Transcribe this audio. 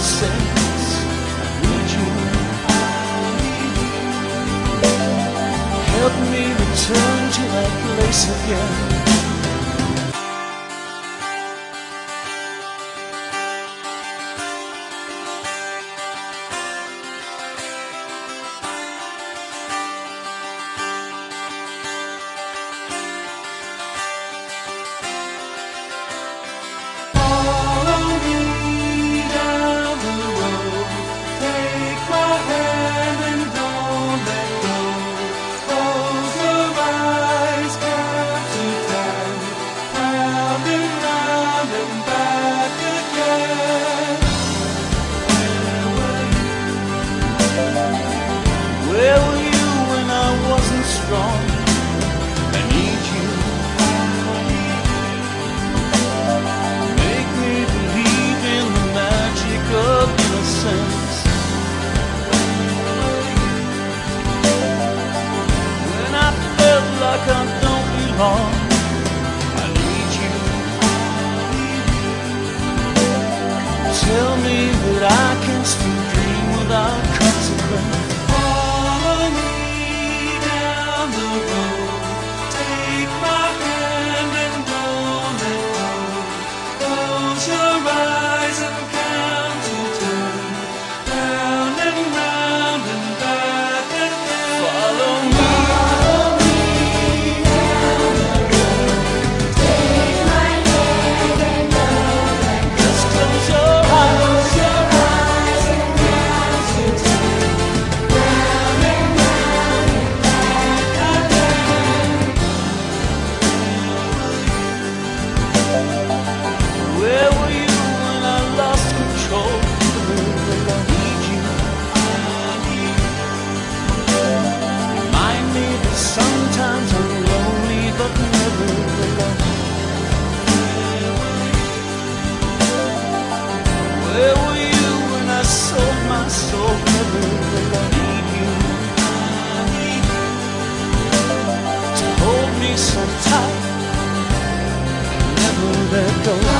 sense Would you? Help me return to that place again. long tight, never let go.